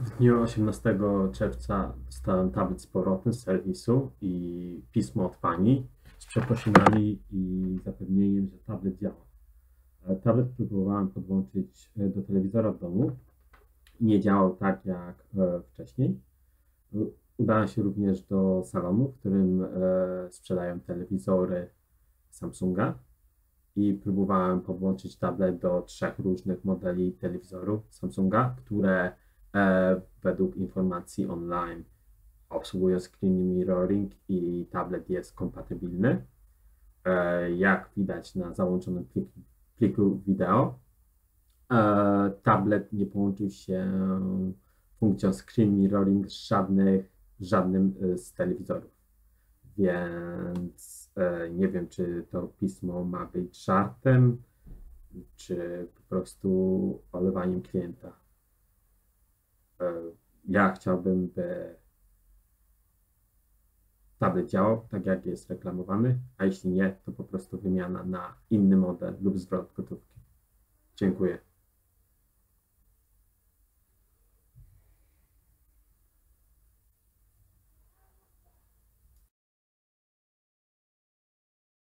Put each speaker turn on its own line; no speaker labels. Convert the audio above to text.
W dniu 18 czerwca dostałem tablet z powrotem z serwisu i pismo od pani z przeprosinami i zapewnieniem, że tablet działa. Tablet próbowałem podłączyć e, do telewizora w domu. Nie działał tak jak e, wcześniej. Udałem się również do salonu, w którym e, sprzedają telewizory Samsunga i próbowałem podłączyć tablet do trzech różnych modeli telewizorów Samsunga, które według informacji online obsługują screen mirroring i tablet jest kompatybilny. E, jak widać na załączonym pliku, pliku wideo, e, tablet nie połączył się funkcją screen mirroring z żadnych, żadnym e, z telewizorów. Więc e, nie wiem, czy to pismo ma być żartem, czy po prostu olewaniem klienta. Ja chciałbym, by tablet działał tak, jak jest reklamowany, a jeśli nie, to po prostu wymiana na inny model lub zwrot gotówki. Dziękuję.